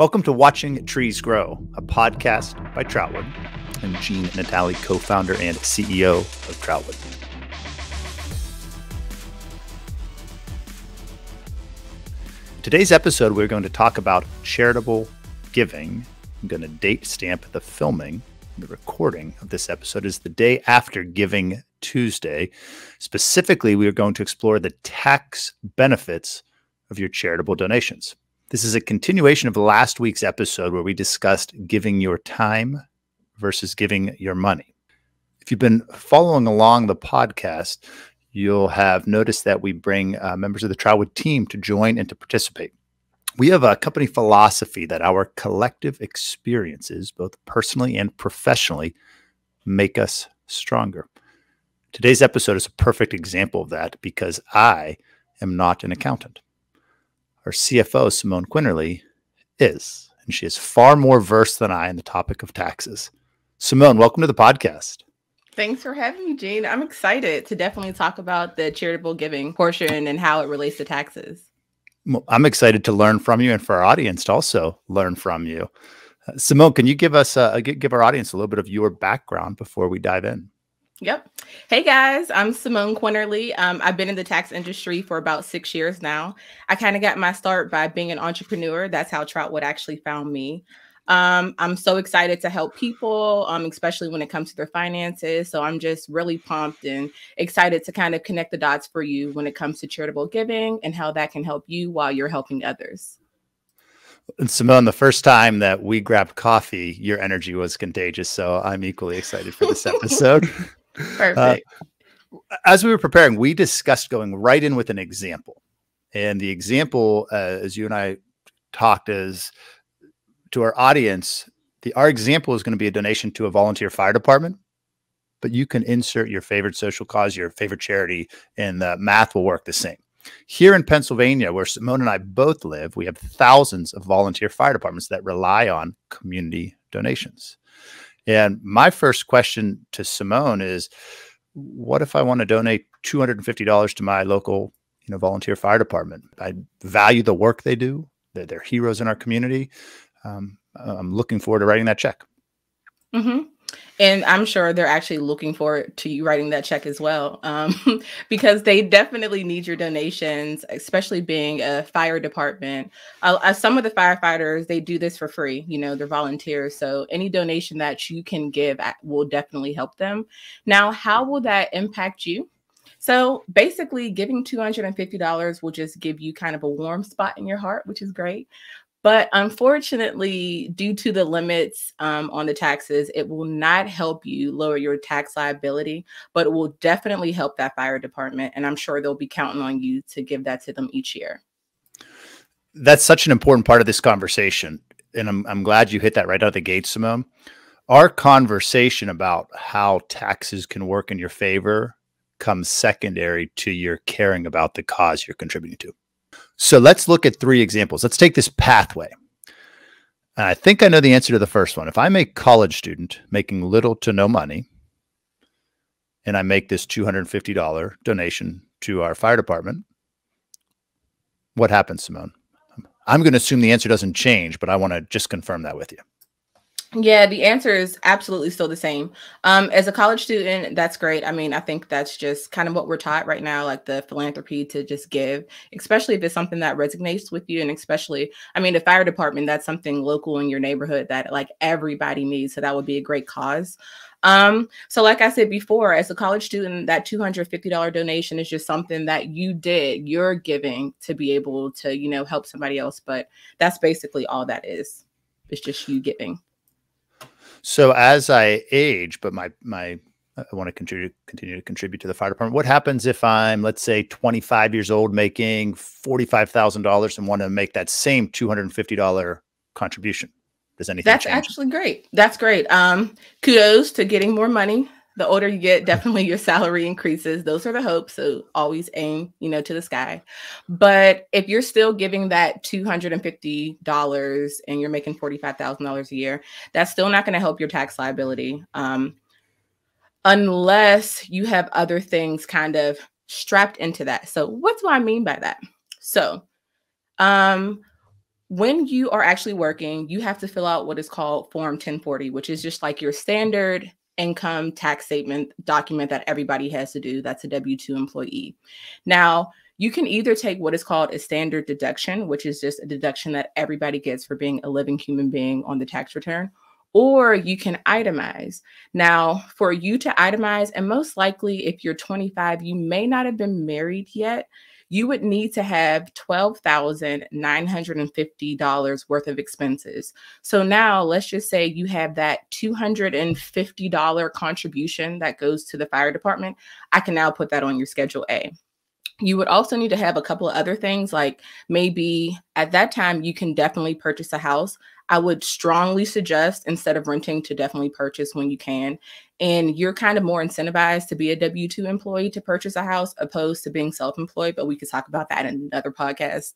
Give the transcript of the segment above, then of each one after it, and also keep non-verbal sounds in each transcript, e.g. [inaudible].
Welcome to Watching Trees Grow, a podcast by Troutwood. I'm Gene Natali, co founder and CEO of Troutwood. Today's episode, we're going to talk about charitable giving. I'm going to date stamp the filming. The recording of this episode is the day after Giving Tuesday. Specifically, we are going to explore the tax benefits of your charitable donations. This is a continuation of last week's episode where we discussed giving your time versus giving your money. If you've been following along the podcast, you'll have noticed that we bring uh, members of the Troutwood team to join and to participate. We have a company philosophy that our collective experiences, both personally and professionally, make us stronger. Today's episode is a perfect example of that because I am not an accountant. CFO, Simone Quinerly, is, and she is far more versed than I in the topic of taxes. Simone, welcome to the podcast. Thanks for having me, Gene. I'm excited to definitely talk about the charitable giving portion and how it relates to taxes. Well, I'm excited to learn from you and for our audience to also learn from you. Uh, Simone, can you give us uh, give our audience a little bit of your background before we dive in? Yep. Hey guys, I'm Simone Quinerly. Um, I've been in the tax industry for about six years now. I kind of got my start by being an entrepreneur. That's how Troutwood actually found me. Um, I'm so excited to help people, um, especially when it comes to their finances. So I'm just really pumped and excited to kind of connect the dots for you when it comes to charitable giving and how that can help you while you're helping others. And Simone, the first time that we grabbed coffee, your energy was contagious. So I'm equally excited for this [laughs] episode. Perfect. Uh, as we were preparing, we discussed going right in with an example. And the example, uh, as you and I talked, is to our audience, the our example is going to be a donation to a volunteer fire department, but you can insert your favorite social cause, your favorite charity, and the math will work the same. Here in Pennsylvania, where Simone and I both live, we have thousands of volunteer fire departments that rely on community donations. And my first question to Simone is what if I want to donate $250 to my local, you know, volunteer fire department? I value the work they do. They're, they're heroes in our community. Um, I'm looking forward to writing that check. Mm-hmm. And I'm sure they're actually looking forward to you writing that check as well, um, [laughs] because they definitely need your donations, especially being a fire department. Uh, uh, some of the firefighters, they do this for free. You know, they're volunteers. So any donation that you can give will definitely help them. Now, how will that impact you? So basically, giving $250 will just give you kind of a warm spot in your heart, which is great. But unfortunately, due to the limits um, on the taxes, it will not help you lower your tax liability, but it will definitely help that fire department. And I'm sure they'll be counting on you to give that to them each year. That's such an important part of this conversation. And I'm, I'm glad you hit that right out of the gate, Simone. Our conversation about how taxes can work in your favor comes secondary to your caring about the cause you're contributing to. So let's look at three examples. Let's take this pathway. And I think I know the answer to the first one. If I'm a college student making little to no money, and I make this $250 donation to our fire department, what happens, Simone? I'm going to assume the answer doesn't change, but I want to just confirm that with you. Yeah, the answer is absolutely still the same. Um, as a college student, that's great. I mean, I think that's just kind of what we're taught right now, like the philanthropy to just give, especially if it's something that resonates with you. And especially, I mean, the fire department, that's something local in your neighborhood that like everybody needs. So that would be a great cause. Um, so like I said before, as a college student, that $250 donation is just something that you did, you're giving to be able to, you know, help somebody else. But that's basically all that is. It's just you giving. So as I age, but my my I want to contribute continue to contribute to the fire department. What happens if I'm, let's say, 25 years old, making $45,000 and want to make that same $250 contribution? Does anything That's change? actually great. That's great. Um, kudos to getting more money the older you get, definitely your salary increases. Those are the hopes. So always aim, you know, to the sky. But if you're still giving that $250 and you're making $45,000 a year, that's still not going to help your tax liability. Um, unless you have other things kind of strapped into that. So what do I mean by that? So um when you are actually working, you have to fill out what is called Form 1040, which is just like your standard income tax statement document that everybody has to do. That's a W 2 employee. Now, you can either take what is called a standard deduction, which is just a deduction that everybody gets for being a living human being on the tax return, or you can itemize. Now, for you to itemize, and most likely if you're 25, you may not have been married yet you would need to have $12,950 worth of expenses. So now let's just say you have that $250 contribution that goes to the fire department. I can now put that on your Schedule A. You would also need to have a couple of other things, like maybe at that time, you can definitely purchase a house. I would strongly suggest instead of renting to definitely purchase when you can. And you're kind of more incentivized to be a W 2 employee to purchase a house opposed to being self employed, but we could talk about that in another podcast.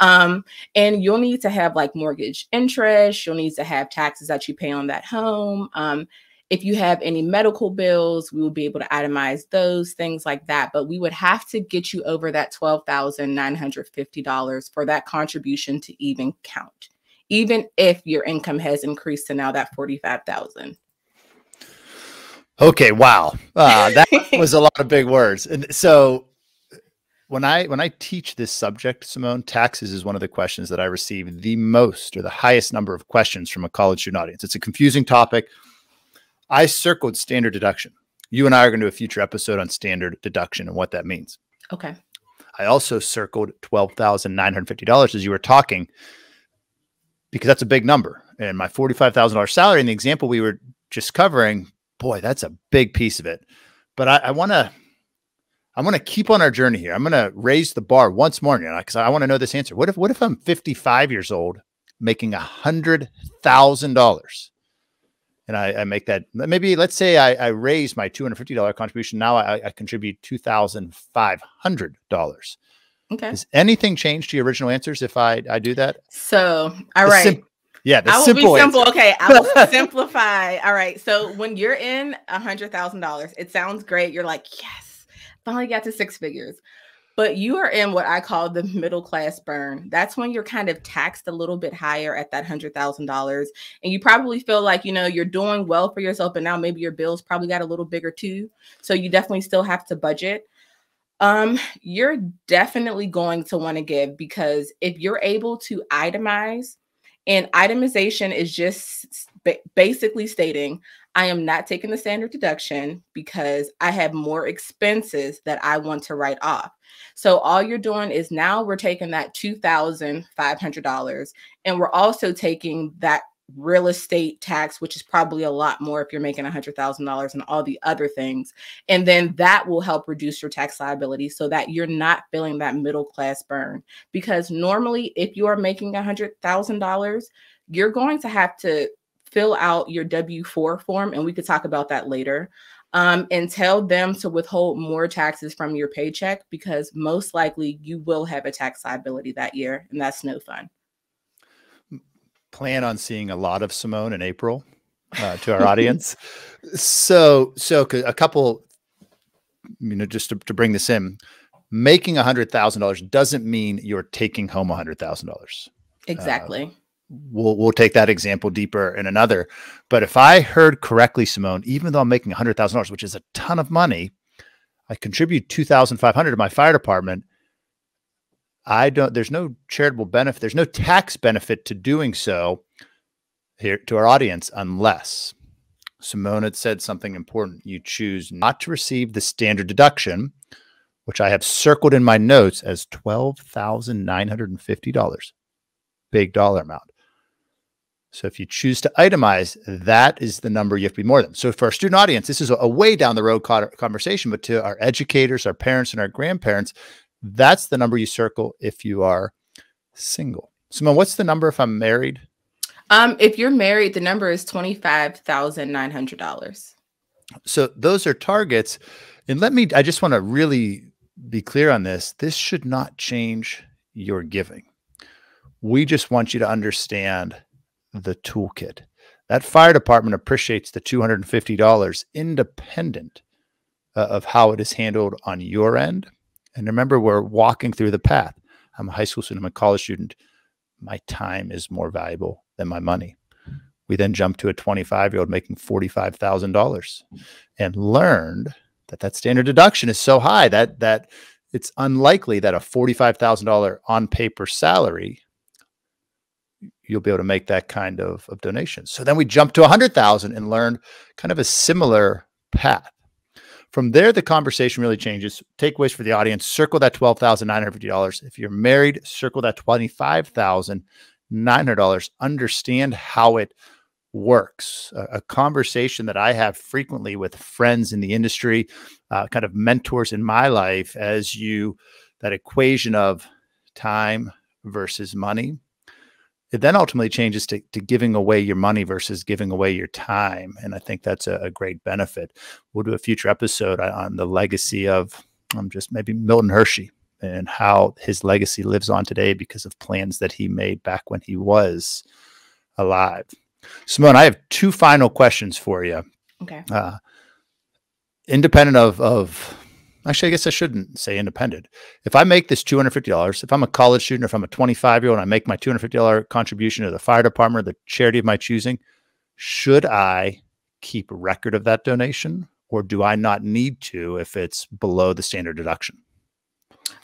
Um, and you'll need to have like mortgage interest, you'll need to have taxes that you pay on that home. Um, if you have any medical bills, we will be able to itemize those, things like that. But we would have to get you over that $12,950 for that contribution to even count, even if your income has increased to now that 45,000. Okay, wow. Uh, that [laughs] was a lot of big words. And so when I when I teach this subject, Simone, taxes is one of the questions that I receive the most or the highest number of questions from a college student audience. It's a confusing topic. I circled standard deduction. You and I are going to do a future episode on standard deduction and what that means. Okay. I also circled $12,950 as you were talking because that's a big number. And my $45,000 salary in the example we were just covering, boy, that's a big piece of it. But I, I want to, I want to keep on our journey here. I'm going to raise the bar once more because I want to know this answer. What if, what if I'm 55 years old making a hundred thousand dollars? and I, I, make that maybe let's say I, I raise my two hundred fifty dollar contribution. Now I, I contribute two thousand five hundred dollars. Okay. Has anything changed to your original answers if I I do that? So all right. Yeah, I will simple be simple. Answer. Okay, I will [laughs] simplify. All right. So when you're in a hundred thousand dollars, it sounds great. You're like, yes, finally got to six figures but you are in what I call the middle class burn. That's when you're kind of taxed a little bit higher at that hundred thousand dollars, and you probably feel like you know you're doing well for yourself, but now maybe your bills probably got a little bigger too. So you definitely still have to budget. Um, you're definitely going to want to give because if you're able to itemize, and itemization is just basically stating I am not taking the standard deduction because I have more expenses that I want to write off. So all you're doing is now we're taking that $2,500 and we're also taking that real estate tax, which is probably a lot more if you're making $100,000 and all the other things. And then that will help reduce your tax liability so that you're not feeling that middle class burn. Because normally, if you are making $100,000, you're going to have to fill out your W 4 form, and we could talk about that later. Um, and tell them to withhold more taxes from your paycheck because most likely you will have a tax liability that year, and that's no fun. Plan on seeing a lot of Simone in April uh, to our [laughs] audience. So, so a couple, you know, just to, to bring this in, making a hundred thousand dollars doesn't mean you're taking home a hundred thousand dollars. Exactly. Uh, we'll we'll take that example deeper in another. But if I heard correctly, Simone, even though I'm making hundred thousand dollars, which is a ton of money, I contribute two thousand five hundred to my fire department. I don't. There's no charitable benefit. There's no tax benefit to doing so here to our audience unless Simone had said something important. You choose not to receive the standard deduction, which I have circled in my notes as twelve thousand nine hundred and fifty dollars. Big dollar amount. So if you choose to itemize, that is the number you have to be more than. So for our student audience, this is a way down the road conversation, but to our educators, our parents, and our grandparents, that's the number you circle if you are single. Simone, what's the number if I'm married? Um, if you're married, the number is twenty-five thousand nine hundred dollars. So those are targets. And let me, I just want to really be clear on this. This should not change your giving. We just want you to understand the toolkit. That fire department appreciates the $250 independent uh, of how it is handled on your end. And remember, we're walking through the path. I'm a high school student, I'm a college student. my time is more valuable than my money. We then jumped to a 25 year old making $45,000 and learned that that standard deduction is so high that that it's unlikely that a $45,000 on paper salary you'll be able to make that kind of, of donation. So then we jumped to 100,000 and learned kind of a similar path. From there, the conversation really changes. Takeaways for the audience: circle that twelve thousand nine hundred fifty dollars. If you're married, circle that twenty five thousand nine hundred dollars. Understand how it works. A, a, conversation that I have frequently with friends in the industry, uh, kind of mentors in my life, as you that equation of time versus money it then ultimately changes to, to giving away your money versus giving away your time. And I think that's a, a great benefit. We'll do a future episode on the legacy of um, just maybe Milton Hershey and how his legacy lives on today because of plans that he made back when he was alive. Simone, I have two final questions for you. Okay. Uh, independent of, of Actually, I guess I shouldn't say independent. If I make this $250, if I'm a college student, or if I'm a 25 year old and I make my $250 contribution to the fire department or the charity of my choosing, should I keep a record of that donation or do I not need to if it's below the standard deduction?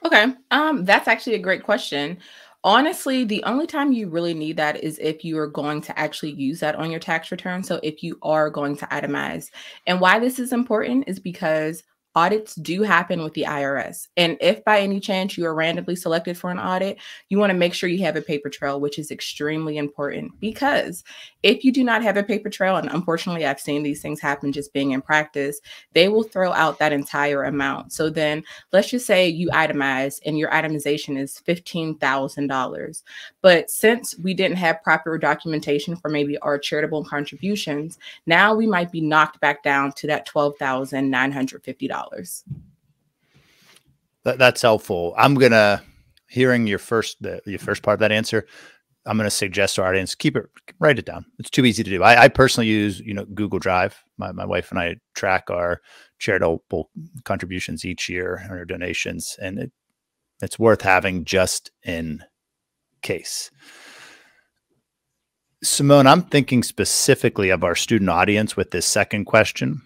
Okay. Um, that's actually a great question. Honestly, the only time you really need that is if you are going to actually use that on your tax return. So if you are going to itemize. And why this is important is because audits do happen with the IRS. And if by any chance you are randomly selected for an audit, you want to make sure you have a paper trail, which is extremely important because if you do not have a paper trail, and unfortunately I've seen these things happen just being in practice, they will throw out that entire amount. So then let's just say you itemize and your itemization is $15,000. But since we didn't have proper documentation for maybe our charitable contributions, now we might be knocked back down to that $12,950 dollars. That, that's helpful. I'm gonna hearing your first the, your first part of that answer. I'm going to suggest to our audience keep it, write it down. It's too easy to do. I, I, personally use, you know, Google Drive. My, my wife and I track our charitable contributions each year and our donations, and it, it's worth having just in case. Simone, I'm thinking specifically of our student audience with this second question.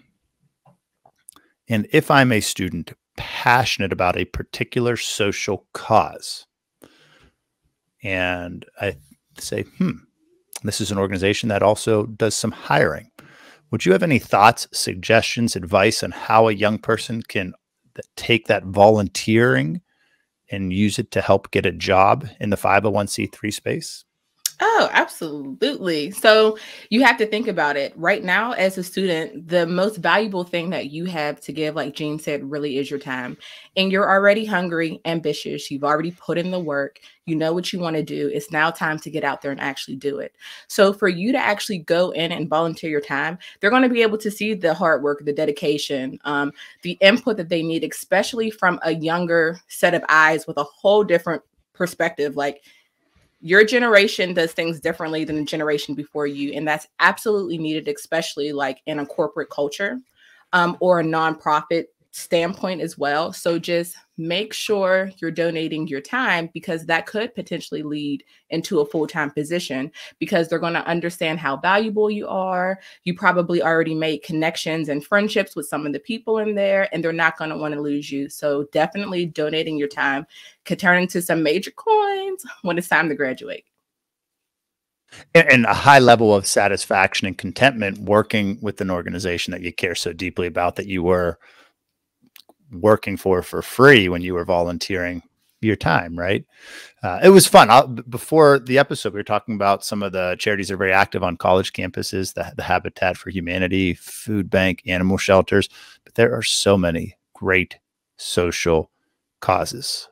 And if I'm a student passionate about a particular social cause, and I say, hmm, this is an organization that also does some hiring. Would you have any thoughts, suggestions, advice on how a young person can take that volunteering and use it to help get a job in the 501c3 space? Oh, absolutely. So you have to think about it. Right now, as a student, the most valuable thing that you have to give, like Gene said, really is your time. And you're already hungry, ambitious. You've already put in the work. You know what you want to do. It's now time to get out there and actually do it. So for you to actually go in and volunteer your time, they're going to be able to see the hard work, the dedication, um, the input that they need, especially from a younger set of eyes with a whole different perspective. Like, your generation does things differently than the generation before you and that's absolutely needed especially like in a corporate culture um, or a nonprofit standpoint as well. So just make sure you're donating your time because that could potentially lead into a full time position because they're going to understand how valuable you are. You probably already made connections and friendships with some of the people in there, and they're not going to want to lose you. So definitely donating your time could turn into some major coins when it's time to graduate and a high level of satisfaction and contentment working with an organization that you care so deeply about that you were working for for free when you were volunteering your time, right? Uh, it was fun. I'll, before the episode, we were talking about some of the charities that are very active on college campuses, the, the Habitat for Humanity, Food Bank, animal shelters. But there are so many great social causes.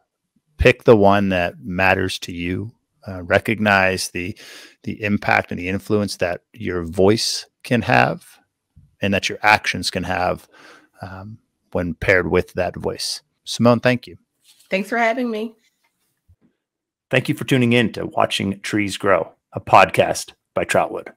Pick the one that matters to you. Uh, recognize the the impact and the influence that your voice can have, and that your actions can have. Um, when paired with that voice. Simone, thank you. Thanks for having me. Thank you for tuning in to Watching Trees Grow, a podcast by Troutwood.